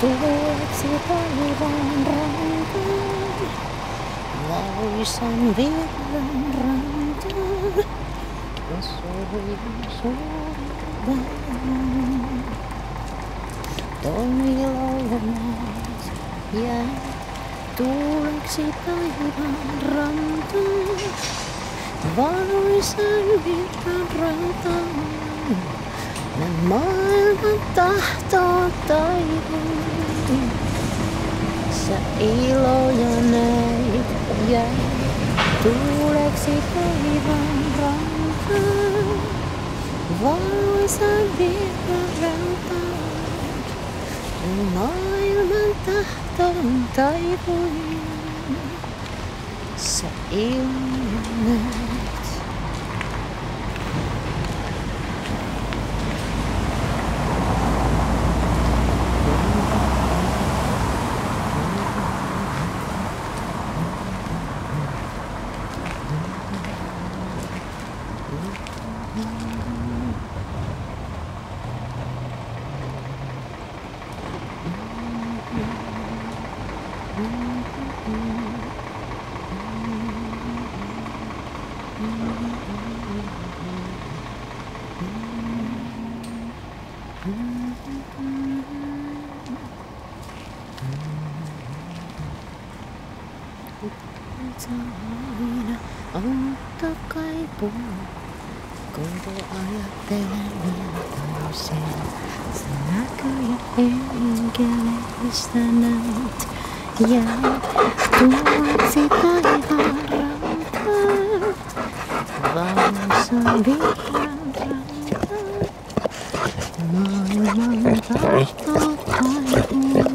tueksi taivaan rantaan. Lausan virran rantaan. Ja soi suoraan. Toimilaulemat jää tuuleksi taivaan rantaan. Valoisan virran rantaan. Mä maailman tahtoo taivaan. Sä iloja näit ja tuuleksi taivaan rantaan. Valoisan virran rantaan. Maailman tahtoon taivuin. Sä iloja näit. ざいなあったかい棒こうやって何を楽しいつなぐや演技したなん。て rantaan, valossa virran rantaan. Maailman tahtoo kaipuu.